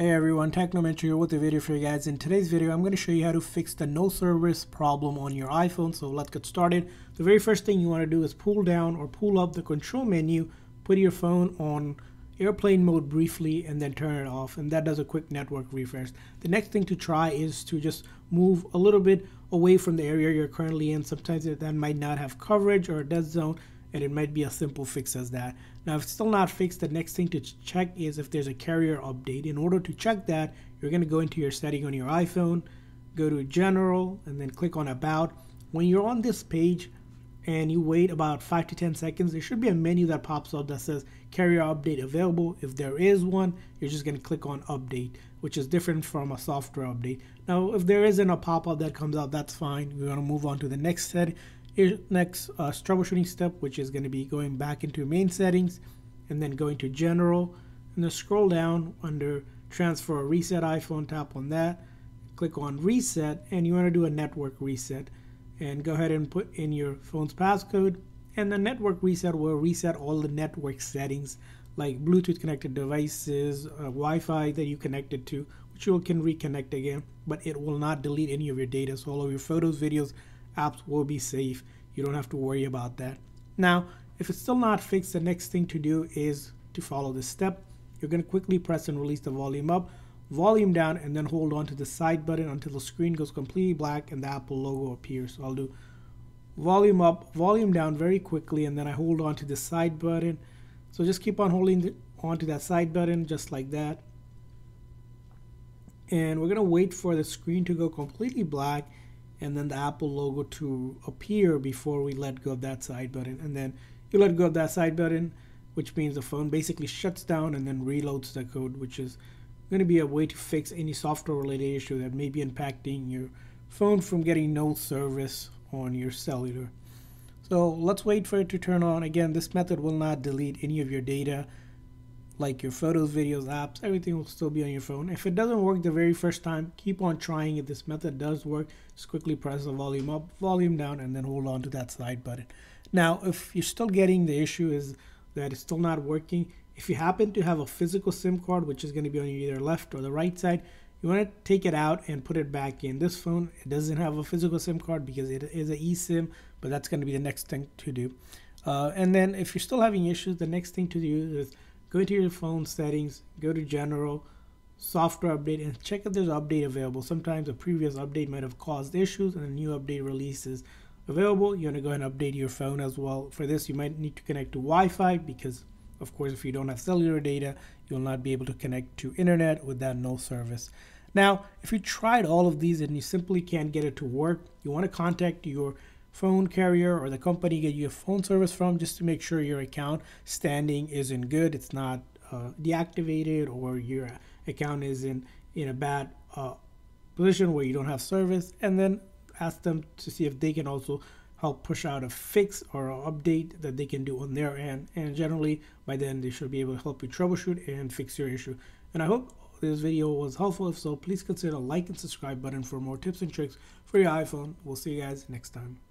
Hey everyone, Technomentary here with a video for you guys. In today's video, I'm going to show you how to fix the no service problem on your iPhone. So let's get started. The very first thing you want to do is pull down or pull up the control menu, put your phone on airplane mode briefly and then turn it off and that does a quick network refresh. The next thing to try is to just move a little bit away from the area you're currently in. Sometimes that might not have coverage or a dead zone and it might be a simple fix as that. Now, if it's still not fixed, the next thing to check is if there's a carrier update. In order to check that, you're going to go into your setting on your iPhone, go to General, and then click on About. When you're on this page and you wait about 5 to 10 seconds, there should be a menu that pops up that says Carrier Update Available. If there is one, you're just going to click on Update, which is different from a software update. Now, if there isn't a pop-up that comes out, that's fine. We're going to move on to the next setting next uh, troubleshooting step, which is going to be going back into main settings and then going to general and then scroll down under transfer or reset iPhone, tap on that, click on reset, and you want to do a network reset. And go ahead and put in your phone's passcode, and the network reset will reset all the network settings like Bluetooth connected devices, uh, Wi-Fi that you connected to, which you can reconnect again, but it will not delete any of your data. So all of your photos, videos, apps will be safe. You don't have to worry about that. Now, if it's still not fixed, the next thing to do is to follow this step. You're going to quickly press and release the volume up, volume down, and then hold on to the side button until the screen goes completely black and the Apple logo appears. So I'll do volume up, volume down very quickly, and then I hold on to the side button. So just keep on holding on to that side button just like that. And we're going to wait for the screen to go completely black and then the Apple logo to appear before we let go of that side button. And then you let go of that side button, which means the phone basically shuts down and then reloads the code, which is going to be a way to fix any software related issue that may be impacting your phone from getting no service on your cellular. So let's wait for it to turn on. Again, this method will not delete any of your data like your photos, videos, apps, everything will still be on your phone. If it doesn't work the very first time, keep on trying. If this method does work, just quickly press the volume up, volume down, and then hold on to that side button. Now, if you're still getting the issue is that it's still not working, if you happen to have a physical SIM card, which is going to be on either left or the right side, you want to take it out and put it back in. This phone, it doesn't have a physical SIM card because it is an eSIM, but that's going to be the next thing to do. Uh, and then if you're still having issues, the next thing to do is go into your phone settings, go to general, software update, and check if there's an update available. Sometimes a previous update might have caused issues and a new update release is available. You want to go ahead and update your phone as well. For this, you might need to connect to Wi-Fi because of course, if you don't have cellular data, you'll not be able to connect to internet with that no service. Now, if you tried all of these and you simply can't get it to work, you want to contact your phone carrier or the company get you your phone service from just to make sure your account standing isn't good it's not uh, deactivated or your account is in in a bad uh, position where you don't have service and then ask them to see if they can also help push out a fix or an update that they can do on their end and generally by then they should be able to help you troubleshoot and fix your issue. And i hope this video was helpful. If so please consider like and subscribe button for more tips and tricks for your iphone. We'll see you guys next time